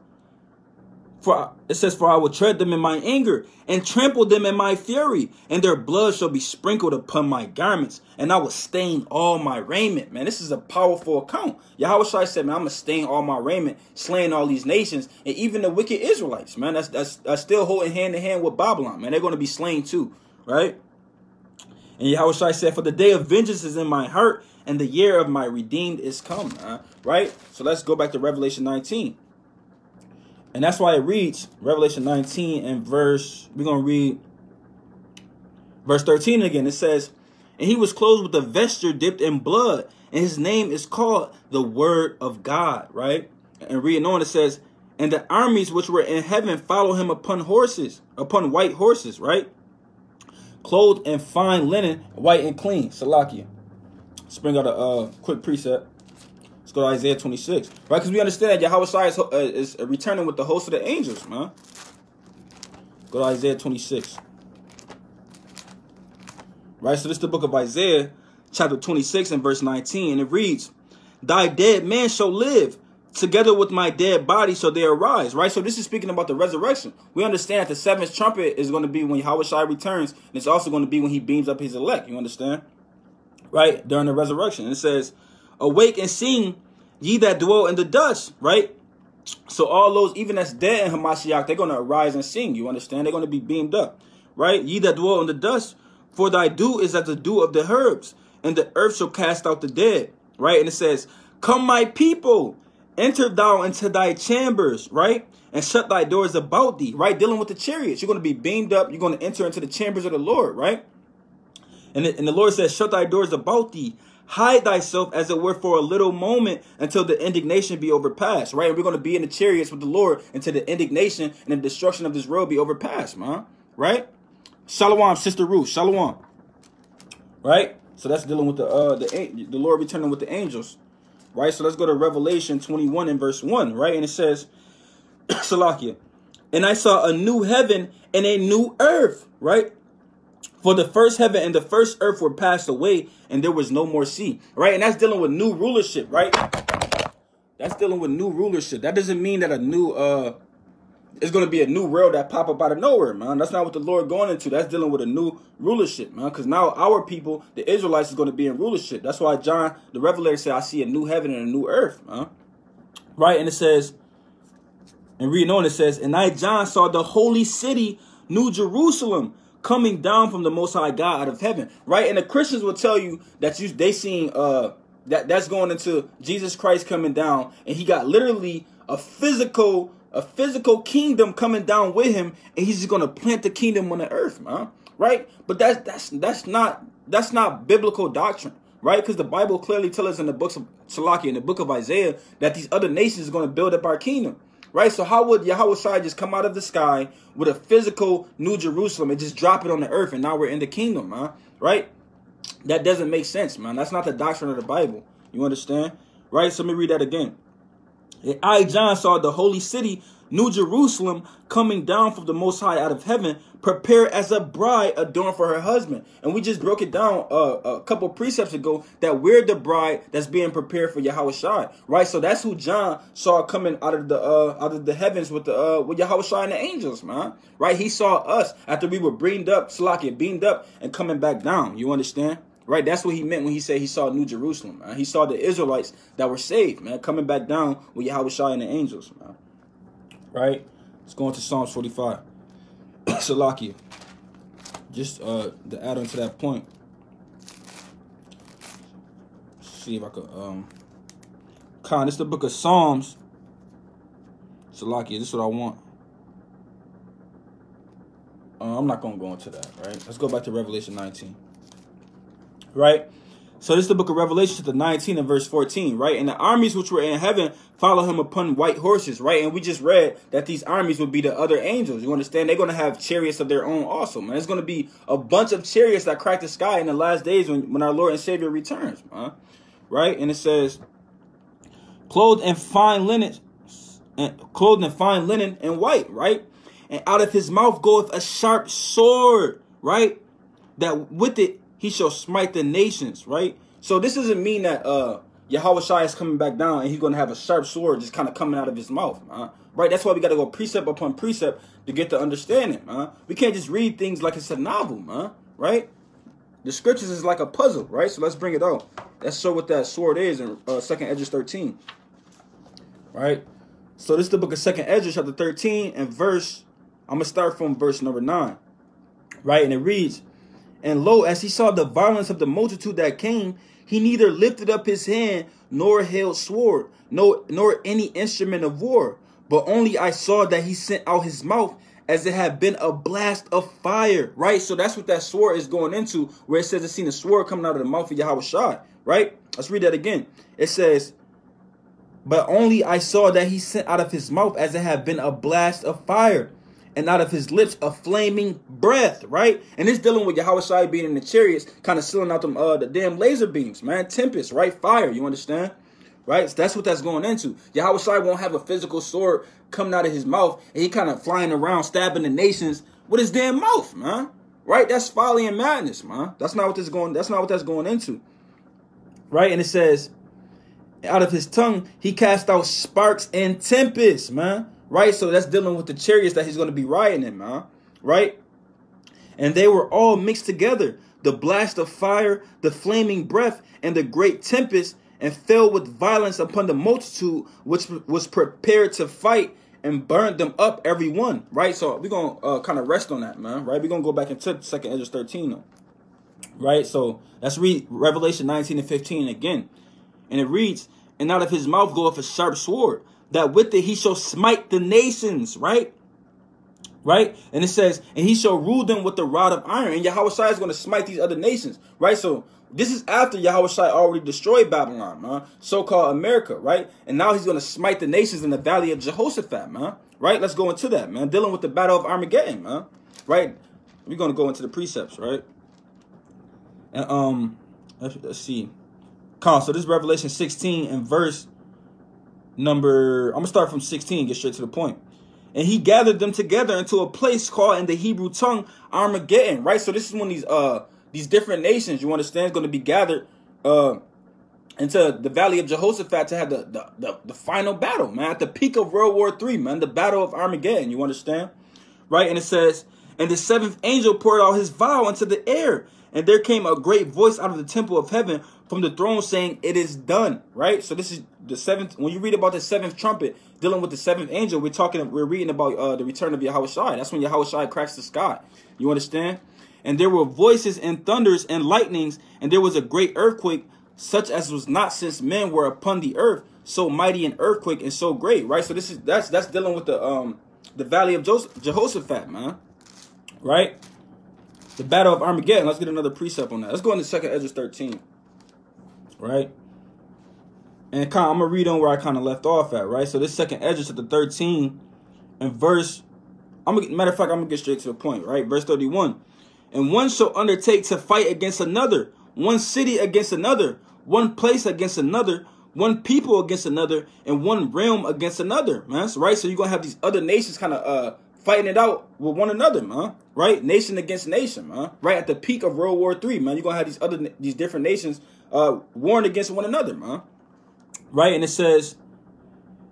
for it says, for I will tread them in my anger and trample them in my fury, and their blood shall be sprinkled upon my garments, and I will stain all my raiment. Man, this is a powerful account. Yahawashi said, man, I'm gonna stain all my raiment, slaying all these nations, and even the wicked Israelites, man. That's that's, that's still holding hand in hand with Babylon, man. They're gonna be slain too, right? And Yahawashi said, For the day of vengeance is in my heart, and the year of my redeemed is come. Uh, right? So let's go back to Revelation 19. And that's why it reads, Revelation 19 and verse, we're going to read verse 13 again. It says, And he was clothed with a vesture dipped in blood, and his name is called the Word of God. Right? And reading on, it says, And the armies which were in heaven follow him upon horses, upon white horses, right? clothed in fine linen, white and clean. Salakia. Let's bring out a uh, quick preset. Let's go to Isaiah 26. Right? Because we understand that Yahawashi is, uh, is returning with the host of the angels, man. Go to Isaiah 26. Right? So this is the book of Isaiah, chapter 26 and verse 19. And it reads, Thy dead man shall live, together with my dead body so they arise, right? So this is speaking about the resurrection. We understand that the seventh trumpet is going to be when Yahweh returns, and it's also going to be when he beams up his elect. You understand? Right? During the resurrection. It says, Awake and sing, ye that dwell in the dust, right? So all those, even that's dead in Hamashiach, they're going to arise and sing. You understand? They're going to be beamed up, right? Ye that dwell in the dust, for thy dew is as the dew of the herbs, and the earth shall cast out the dead. Right? And it says, Come, my people, enter thou into thy chambers, right? And shut thy doors about thee, right? Dealing with the chariots. You're going to be beamed up. You're going to enter into the chambers of the Lord, right? And the, and the Lord says, Shut thy doors about thee. Hide thyself as it were for a little moment until the indignation be overpassed, right? And we're going to be in the chariots with the Lord until the indignation and the destruction of this world be overpassed, man. Right? Shalom, Sister Ruth. Shalom. Right? So that's dealing with the uh the the Lord returning with the angels. Right? So let's go to Revelation 21 and verse 1, right? And it says, Salakia, and I saw a new heaven and a new earth, right? For the first heaven and the first earth were passed away, and there was no more sea. Right? And that's dealing with new rulership, right? That's dealing with new rulership. That doesn't mean that a new uh it's gonna be a new world that pop up out of nowhere, man. That's not what the Lord going into. That's dealing with a new rulership, man. Because now our people, the Israelites, is gonna be in rulership. That's why John, the Revelator, said, "I see a new heaven and a new earth," man. Right? And it says, and reading on, it says, "And I, John, saw the holy city, New Jerusalem." Coming down from the Most High God out of heaven, right? And the Christians will tell you that you they seen uh that that's going into Jesus Christ coming down, and he got literally a physical a physical kingdom coming down with him, and he's just gonna plant the kingdom on the earth, man. Right? But that's that's that's not that's not biblical doctrine, right? Because the Bible clearly tells us in the books of Salaki, in the book of Isaiah, that these other nations are gonna build up our kingdom. Right? So how would Yahawashi just come out of the sky with a physical New Jerusalem and just drop it on the earth and now we're in the kingdom, man? Right? That doesn't make sense, man. That's not the doctrine of the Bible. You understand? Right? So let me read that again. I, John, saw the holy city New Jerusalem coming down from the Most High out of heaven, prepared as a bride adorned for her husband. And we just broke it down uh, a couple precepts ago that we're the bride that's being prepared for Yahawashi, right? So that's who John saw coming out of the uh, out of the heavens with the uh, with Yahawashi and the angels, man. Right? He saw us after we were beamed up, Slakia, beamed up, and coming back down. You understand? Right, that's what he meant when he said he saw New Jerusalem. Man. He saw the Israelites that were saved, man, coming back down with Yahawashi and the angels, man right? Let's go into Psalms 45. Salakia. Just uh to add on to that point. see if I could um Khan, it's the book of Psalms. Salakia, this is what I want. Uh, I'm not gonna go into that, right? Let's go back to Revelation 19. Right? So this is the book of Revelation, chapter 19 and verse 14, right? And the armies which were in heaven follow him upon white horses, right? And we just read that these armies would be the other angels. You understand? They're going to have chariots of their own also, man. It's going to be a bunch of chariots that crack the sky in the last days when, when our Lord and Savior returns. Right? And it says, clothed in fine linen, and clothed in fine linen and white, right? And out of his mouth goeth a sharp sword, right? That with it he shall smite the nations, right? So this doesn't mean that uh Yahawashi is coming back down and he's gonna have a sharp sword just kind of coming out of his mouth, man. Right? That's why we gotta go precept upon precept to get the understanding, man. We can't just read things like it's a novel, man. Right? The scriptures is like a puzzle, right? So let's bring it out. Let's show what that sword is in uh, Second Esdras 13. Right? So this is the book of Second Esdras, chapter 13, and verse. I'm gonna start from verse number nine. Right? And it reads. And lo, as he saw the violence of the multitude that came, he neither lifted up his hand nor held sword, no, nor any instrument of war. But only I saw that he sent out his mouth as it had been a blast of fire. Right? So that's what that sword is going into, where it says it's seen a sword coming out of the mouth of Yahawashi. Right? Let's read that again. It says, But only I saw that he sent out of his mouth as it had been a blast of fire and out of his lips a flaming breath, right? And it's dealing with Yahawashi being in the chariots, kind of sealing out them uh the damn laser beams, man. Tempest, right? Fire, you understand? Right? So that's what that's going into. Yahawashi won't have a physical sword coming out of his mouth, and he kind of flying around stabbing the nations with his damn mouth, man. Right? That's folly and madness, man. That's not what this going. That's not what that's going into. Right? And it says, out of his tongue he cast out sparks and tempests, man right? So that's dealing with the chariots that he's going to be riding in, man, right? And they were all mixed together the blast of fire, the flaming breath, and the great tempest, and fell with violence upon the multitude which was prepared to fight and burned them up every one, right? So we're going to uh, kind of rest on that, man, right? We're going to go back into second Esdras 13, though. Right? So let's read Revelation 19 and 15 again. And it reads, And out of his mouth goeth a sharp sword, that with it he shall smite the nations, right? Right? And it says, and he shall rule them with the rod of iron. And Yahweh is going to smite these other nations, right? So this is after Yahweh already destroyed Babylon, man. So-called America, right? And now he's going to smite the nations in the valley of Jehoshaphat, man. Right? Let's go into that, man. Dealing with the battle of Armageddon, man. Right? We're going to go into the precepts, right? And um, let's, let's see. Come so this is Revelation 16 and verse number, I'm going to start from 16, get straight to the point. And he gathered them together into a place called in the Hebrew tongue Armageddon, right? So this is when these uh these different nations, you understand, is going to be gathered uh into the valley of Jehoshaphat to have the, the, the, the, final battle, man, at the peak of World War Three, man, the battle of Armageddon, you understand? Right? And it says, and the seventh angel poured out his vial into the air, and there came a great voice out of the temple of heaven from the throne saying, It is done. Right? So this is the seventh when you read about the seventh trumpet dealing with the seventh angel, we're talking we're reading about uh, the return of Yahawashi. That's when Yahawashi cracks the sky. You understand? And there were voices and thunders and lightnings, and there was a great earthquake, such as was not since men were upon the earth, so mighty an earthquake and so great, right? So this is that's that's dealing with the um the valley of Joseph, Jehoshaphat, man. Right? The battle of Armageddon. Let's get another precept on that. Let's go into second Ezra 13. Right? And kind of, I'm gonna read on where I kind of left off at, right? So this second Ezra the 13 and verse. I'm gonna matter of fact, I'm gonna get straight to the point, right? Verse 31. And one shall undertake to fight against another, one city against another, one place against another, one people against another, and one realm against another, man. So, right? So you're gonna have these other nations kind of uh fighting it out with one another, man. Right? Nation against nation, man. Right at the peak of World War Three, man. You're gonna have these other these different nations uh warring against one another, man. Right? And it says,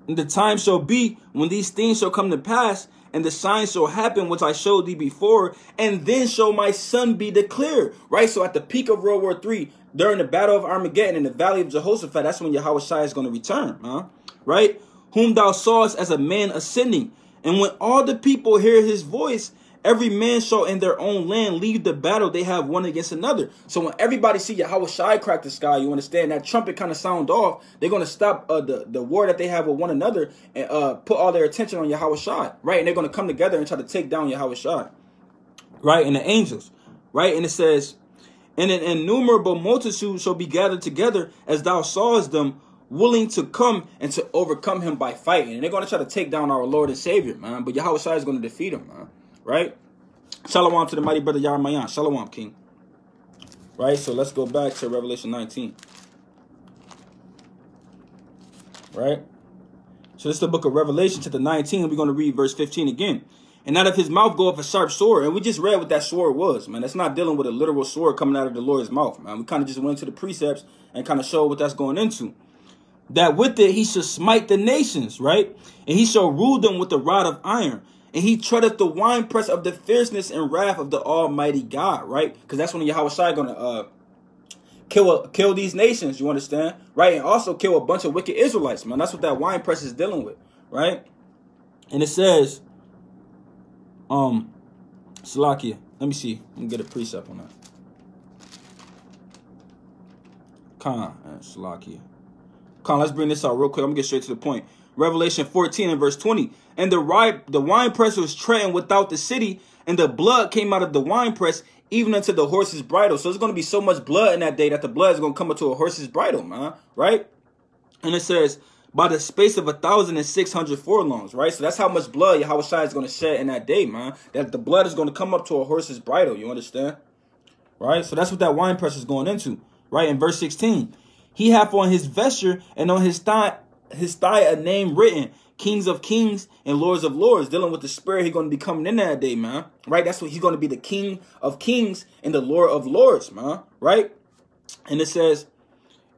the time shall be when these things shall come to pass, and the signs shall happen which I showed thee before, and then shall my son be declared. Right? So at the peak of World War Three, during the battle of Armageddon in the valley of Jehoshaphat, that's when Yahweh is going to return, huh? Right? Whom thou sawest as a man ascending and when all the people hear his voice, every man shall in their own land leave the battle they have one against another. So when everybody see Yahawashi crack the sky, you understand that trumpet kind of sound off. They're gonna stop uh, the the war that they have with one another and uh, put all their attention on Yahawashi, right? And they're gonna come together and try to take down Yahawashi, right? And the angels, right? And it says, and an innumerable multitude shall be gathered together as thou sawest them willing to come and to overcome him by fighting. And they're going to try to take down our Lord and Savior, man. But Yahawashi is going to defeat him, man. Right? Shalom to the mighty brother Yaramayan. Shalom, King. Right? So let's go back to Revelation 19. Right? So this is the book of Revelation, chapter 19. We're going to read verse 15 again. And out of his mouth goeth a sharp sword. And we just read what that sword was, man. That's not dealing with a literal sword coming out of the Lord's mouth, man. We kind of just went into the precepts and kind of showed what that's going into that with it he shall smite the nations, right? And he shall rule them with the rod of iron. And he treadeth the winepress of the fierceness and wrath of the Almighty God, right? Because that's when Yahawashi gonna uh kill kill these nations, you understand? Right? And also kill a bunch of wicked Israelites, man. That's what that winepress is dealing with, right? And it says, um, Salakia, let me see. Let me get a precept on that. Khan and Salakia. Come on, let's bring this out real quick. I'm gonna get straight to the point. Revelation 14 and verse 20. And the wine, the wine press was treading without the city, and the blood came out of the wine press even unto the horse's bridle. So there's gonna be so much blood in that day that the blood is gonna come into a horse's bridle, man. Right? And it says, by the space of a thousand and six hundred furlongs, right? So that's how much blood Yahawashi is gonna shed in that day, man. That the blood is gonna come up to a horse's bridle, you understand? Right? So that's what that wine press is going into, right? In verse 16. He hath on his vesture and on his thigh his thigh a name written, Kings of Kings and Lords of Lords, dealing with the spirit he's going to be coming in that day, man. Right? That's what he's going to be the King of Kings and the Lord of Lords, man. Right? And it says,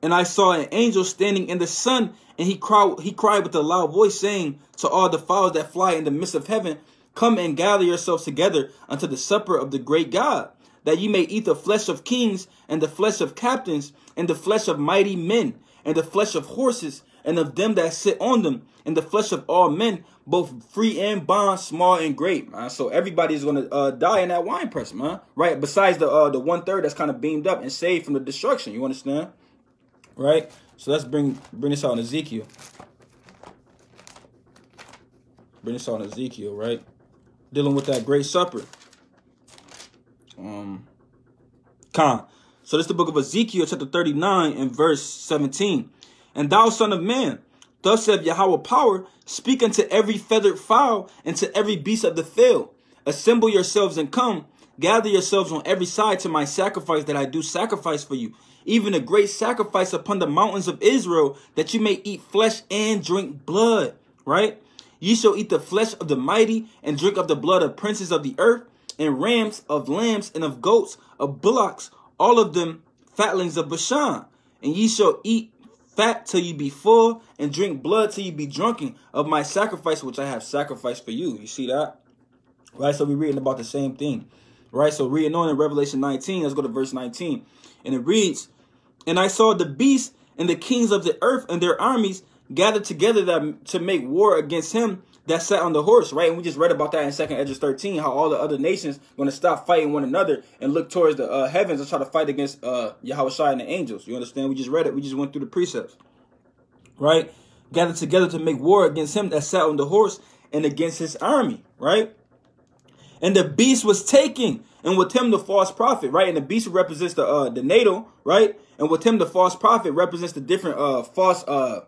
And I saw an angel standing in the sun, and he cried, he cried with a loud voice, saying to all the fowls that fly in the midst of heaven, Come and gather yourselves together unto the supper of the great God, that ye may eat the flesh of kings and the flesh of captains and the flesh of mighty men, and the flesh of horses, and of them that sit on them, in the flesh of all men, both free and bond, small and great, man. So everybody's gonna uh, die in that wine press, man. Right? Besides the uh, the one third that's kind of beamed up and saved from the destruction. You understand? Right? So let's bring bring this out in Ezekiel. Bring this out in Ezekiel, right? Dealing with that great supper. Um, Con. So this is the book of Ezekiel, chapter 39 and verse 17. And thou son of man, thus saith Yahweh power, speak unto every feathered fowl and to every beast of the field. Assemble yourselves and come. Gather yourselves on every side to my sacrifice that I do sacrifice for you. Even a great sacrifice upon the mountains of Israel, that you may eat flesh and drink blood. Right? Ye shall eat the flesh of the mighty and drink of the blood of princes of the earth and rams of lambs and of goats of bullocks, all of them fatlings of Bashan. And ye shall eat fat till you be full, and drink blood till you be drunken of my sacrifice which I have sacrificed for you. You see that? Right, so we're reading about the same thing. Right, so reading on in Revelation 19, let's go to verse 19. And it reads, And I saw the beasts and the kings of the earth and their armies gathered together that, to make war against him that sat on the horse, right? And we just read about that in Second Esdras 13, how all the other nations going to stop fighting one another and look towards the uh, heavens and try to fight against uh, Yahweh and the angels. You understand? We just read it. We just went through the precepts, right? Gathered together to make war against him that sat on the horse and against his army, right? And the beast was taken, and with him the false prophet, right? And the beast represents the uh, the NATO, right? And with him the false prophet represents the different uh false uh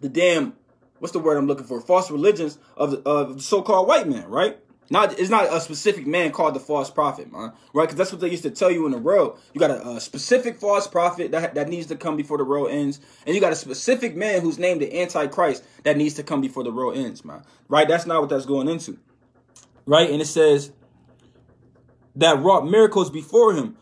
the damn what's the word I'm looking for? False religions of the, of the so-called white man, right? Not it's not a specific man called the false prophet, man, right? Because that's what they used to tell you in the world. You got a, a, specific false prophet that that needs to come before the world ends, and you got a specific man who's named the Antichrist that needs to come before the world ends, man. Right? That's not what that's going into, right? And it says that wrought miracles before him,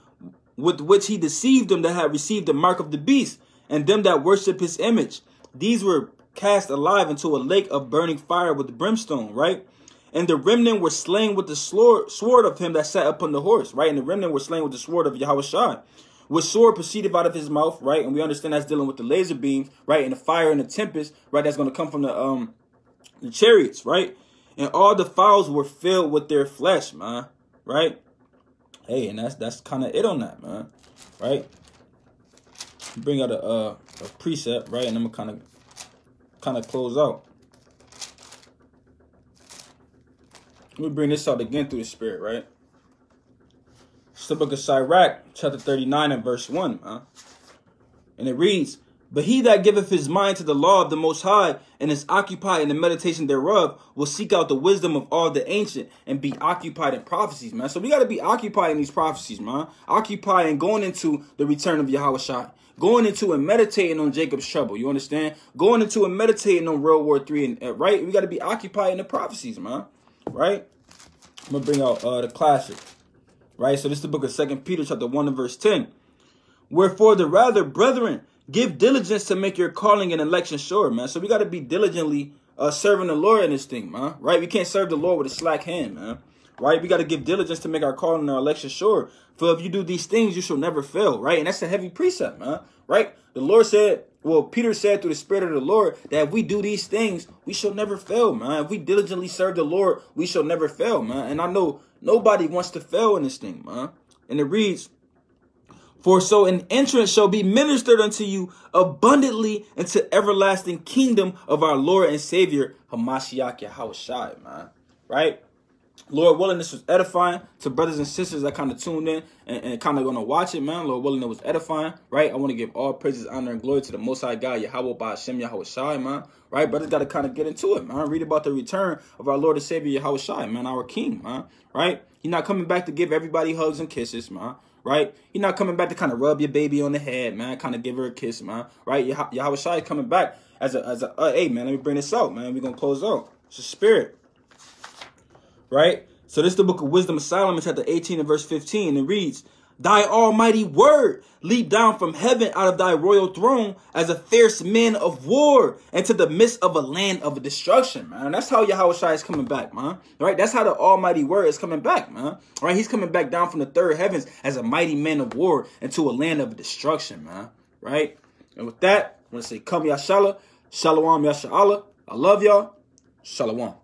with which he deceived them that had received the mark of the beast, and them that worship his image. These were cast alive into a lake of burning fire with brimstone, right? And the remnant were slain with the sword of him that sat upon the horse, right? And the remnant were slain with the sword of Yahawashi. With sword proceeded out of his mouth, right? And we understand that's dealing with the laser beams, right? And the fire and the tempest, right? That's going to come from the um the chariots, right? And all the fowls were filled with their flesh, man, right? Hey, and that's that's kind of it on that, man, right? Bring out a, uh, a precept, right? And I'm gonna kind of kind of close out. Let me bring this out again through the spirit, right? It's the book of Sirach, chapter 39 and verse 1, huh? And it reads, But he that giveth his mind to the law of the Most High and is occupied in the meditation thereof will seek out the wisdom of all the ancient and be occupied in prophecies, man. So we got to be occupied in these prophecies, man. Occupying going into the return of Yahawashi going into and meditating on Jacob's trouble. You understand? Going into and meditating on World War Three, and uh, right, we got to be occupied in the prophecies, man. Right? I'm gonna bring out uh, the classic. Right. So this is the book of Second Peter, chapter one and verse ten. Wherefore the rather, brethren, give diligence to make your calling and election sure, man. So we got to be diligently uh, serving the Lord in this thing, man. Right? We can't serve the Lord with a slack hand, man right? We got to give diligence to make our call and our election sure. For if you do these things, you shall never fail, right? And that's a heavy precept, man, right? The Lord said, well, Peter said through the Spirit of the Lord that if we do these things, we shall never fail, man. If we diligently serve the Lord, we shall never fail, man. And I know nobody wants to fail in this thing, man. And it reads, for so an entrance shall be ministered unto you abundantly into everlasting kingdom of our Lord and Savior, Hamashiach Yahushua, man. Right? Lord willing, this was edifying to brothers and sisters that kind of tuned in and, and kind of going to watch it, man. Lord willing, it was edifying, right? I want to give all praises, honor, and glory to the Most High God, Yahweh, by Hashem, Yahawashi, man. Right? Brothers got to kind of get into it, man. Read about the return of our Lord and Savior, Yahawashi, man, our King, man. Right? He's not coming back to give everybody hugs and kisses, man. Right? He's not coming back to kind of rub your baby on the head, man. Kind of give her a kiss, man. Right? Yah- Yahawashi coming back as a, as a, uh, hey, man, let me bring this out, man. Going to close out. It's a spirit. Right? So this is the book of Wisdom of Solomon, chapter 18 and verse 15. It reads, Thy almighty word leap down from heaven out of thy royal throne as a fierce man of war into the midst of a land of destruction, man. That's how Yahweh is coming back, man. Right? That's how the almighty word is coming back, man. Right? He's coming back down from the third heavens as a mighty man of war into a land of destruction, man. Right? And with that, I'm going to say, come Yashala. Shalom, Yasha Allah. I love y'all. Shalom.